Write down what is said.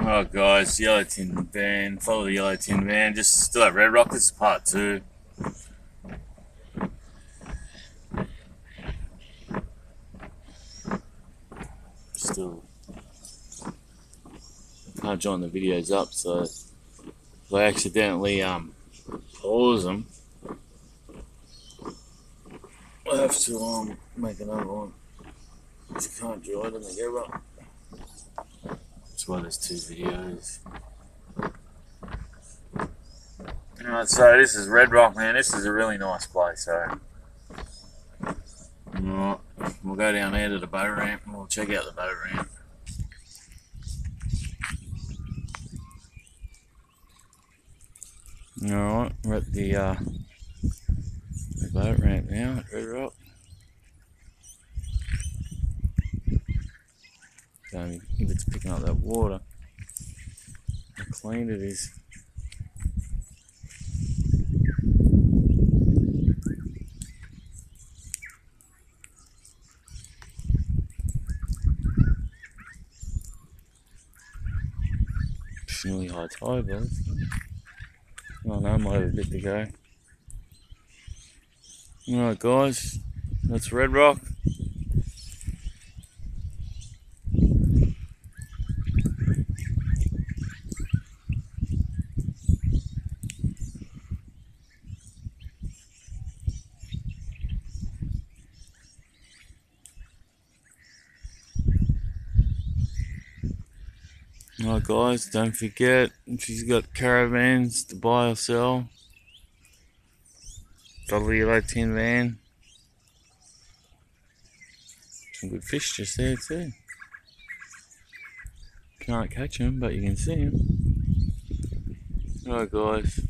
Alright guys, yellow tin van, follow the yellow tin van, just still at Red Rock, this is part two. Still can't join the videos up, so if I accidentally um pause them, I have to um make another one. You can't join them together. Why there's two videos. Alright, so this is Red Rock, man. This is a really nice place, so. Alright, we'll go down there to the boat ramp and we'll check out the boat ramp. Alright, we're at the, uh, the boat ramp now at Red Rock. If it's picking up that water, how clean it is. It's nearly high tide, but oh no, I might have a bit to go. Alright, guys, that's Red Rock. Alright guys, don't forget you've got caravans to buy or sell, the yellow tin van. Some good fish just there too. Can't catch them, but you can see them. Alright guys.